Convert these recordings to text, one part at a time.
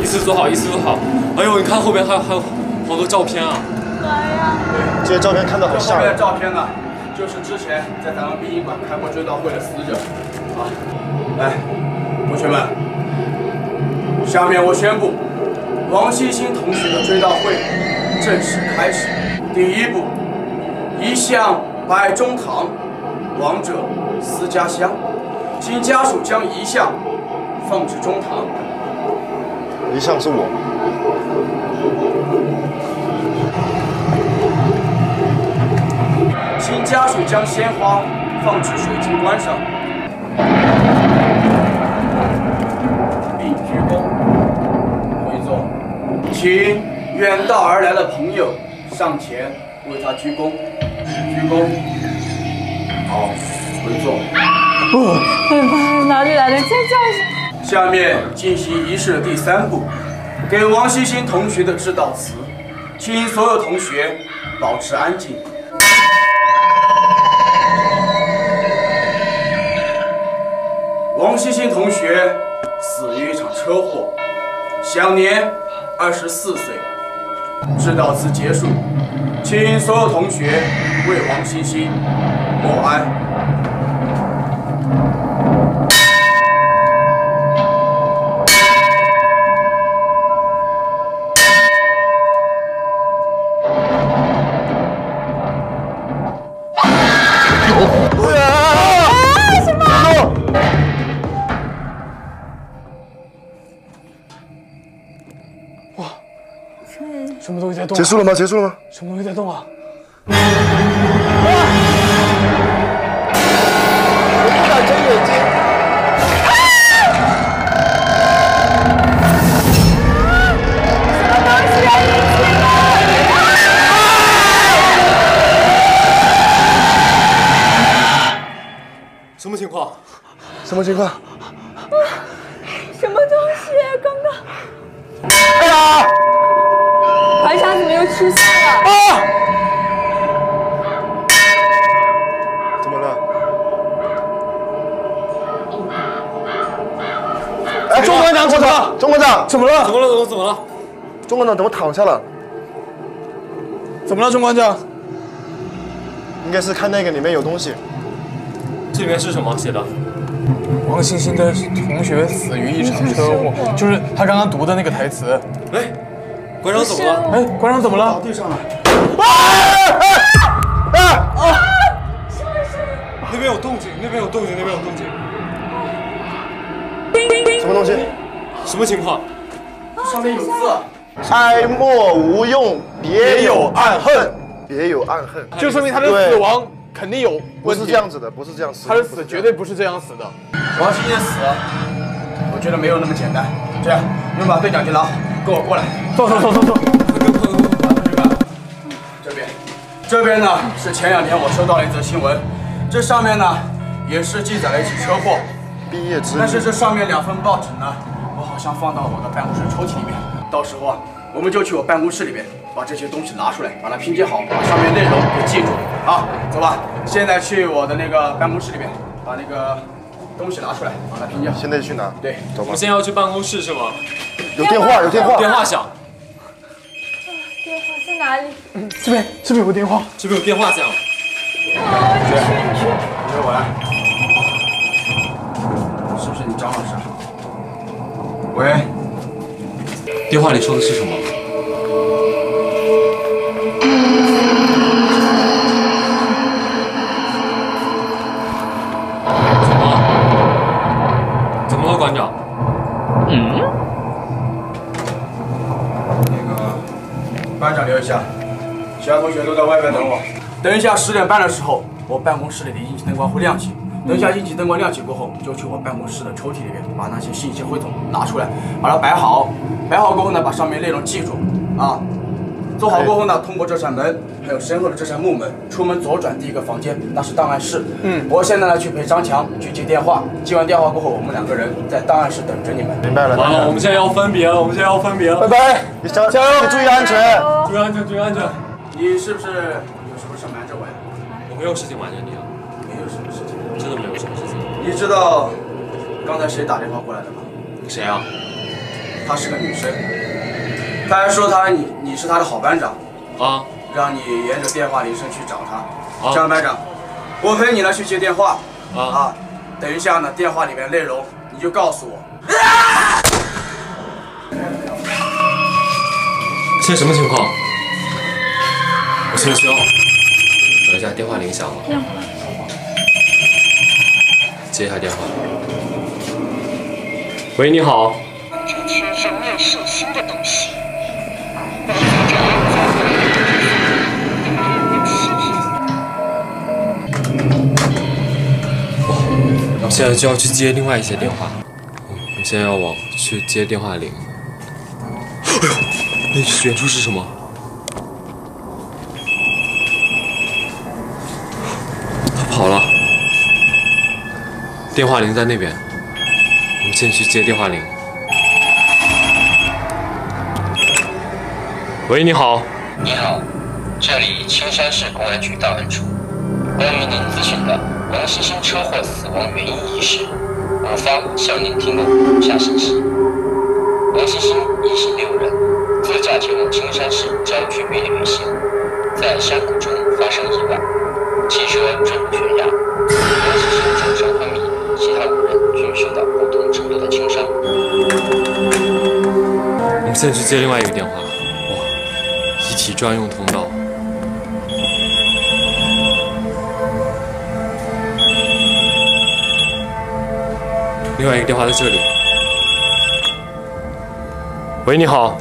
一次做好，一次做好。哎呦，你看后边还有还有好多照片啊！这些照片看得很这后面的。照片呢，就是之前在咱们殡仪馆开过追悼会的死者。啊，来，同学们，下面我宣布，王欣欣同学的追悼会正式开始。第一步，一向摆中堂，亡者思家乡，请家属将遗像放置中堂。遗像是我，请家属将鲜花放置水晶棺上，并鞠躬回座。请远道而来的朋友上前为他鞠躬，鞠躬。好，回座。哪里来的尖叫声？下面进行仪式的第三步，给王欣欣同学的致悼词，请所有同学保持安静。王欣欣同学死于一场车祸，享年二十四岁。致悼词结束，请所有同学为王欣欣默哀。什么东西在动、结束了吗？结束了吗？什么东西在动啊？什么情况？什么东西？刚刚哎呀！白沙怎么又出现了？啊怎么了？哎，中馆长怎么了？钟馆长，怎么了？怎么了？怎么怎么了？钟馆长怎么躺下了？怎么了，钟馆长？应该是看那个里面有东西。这里面是什么写的？王欣欣的同学死于一场车祸，就是他刚刚读的那个台词。哎，馆长怎么了？哎，馆长怎么了？地上了。那边有动静，那边有动静，那边有动静。什么东西？什么情况？上面有字。哀莫无用，别有暗恨，别有暗恨。就说明他的死亡肯定有不。是这样子的，不是这样死。他的死绝对不是这样死的。王欣欣死了，我觉得没有那么简单。这样，你们把对讲机拿好，跟我过来。走走走走走。这边，这边呢是前两天我收到了一则新闻，这上面呢也是记载了一起车祸，毕业之但是这上面两份报纸呢，我好像放到我的办公室抽屉里面。到时候啊，我们就去我办公室里面把这些东西拿出来，把它拼接好，把上面内容给记住。好，走吧，现在去我的那个办公室里面，把那个东西拿出来，把它拼接好。现在去拿。对，走吧我们。现在要去办公室是吗？有电话，有电话。电话响，电话在哪里？这边这边有个电话。这边有电话响。哦，你去，你去。你说我来，是不是你张老师啊？喂，电话里说的是什么？同学都在外面等我。等一下十点半的时候，我办公室里的应急灯光会亮起。等一下应急灯光亮起过后，就去我办公室的抽屉里面把那些信息汇总拿出来，把它摆好。摆好过后呢，把上面内容记住啊。做好过后呢，通过这扇门，还有身后的这扇木门，出门左转第一个房间，那是档案室。嗯，我现在呢去陪张强去接电话，接完电话过后，我们两个人在档案室等着你们。明白了。完了，我们现在要分别了，我们现在要分别了。拜拜，你加加油，注意安全。注意安全，注意安全。你是不是有什么事瞒着我呀？我没有事情瞒着你啊。没有什么事情。真的没有什么事情。你知道刚才谁打电话过来的吗？谁啊？她是个女生，她还说她你你是她的好班长，啊让你沿着电话铃声去找她。啊张班长，我陪你呢去接电话啊！啊。等一下呢，电话里面内容你就告诉我。啊现在什么情况？我现在需要。等一下，电话铃响了。电话接一下电话。喂，你好。这群人面兽心的东西，我现在就要去接另外一些电话。我们现在要往去接电话铃。哎呦，那远处是什么？他跑了。电话铃在那边，我们先去接电话铃。喂，你好。你好，这里青山市公安局档案处。关于您咨询的王星星车祸死亡原因一事，我方向您提供如下信息：王星星一行六人自驾前往青山市郊区蜜月旅行，在山谷中发生意外，汽车坠入悬崖，王星星重伤昏迷，其他五人均受到不同程度的轻伤。我们现在去接另外一个电话。哇，遗体专用通道。另外一个电话在这里。喂，你好。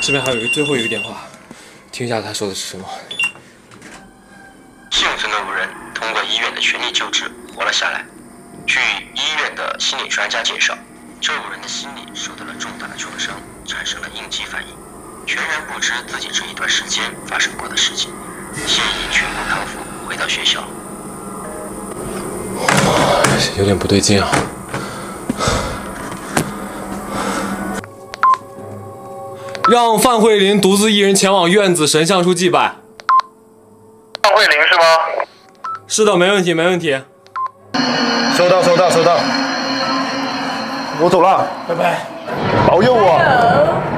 这边还有一个最后一个电话，听一下他说的是什么。幸存的五人通过医院的全力救治活了下来。据医院的心理专家介绍，这五人的心理受到了重大的创伤，产生了应激反应，全然不知自己这一段时间发生过的事情，现已全部康复，回到学校。有点不对劲啊。让范慧琳独自一人前往院子神像处祭拜。范慧琳是吗？是的，没问题，没问题。收到，收到，收到。我走了，拜拜。保佑我。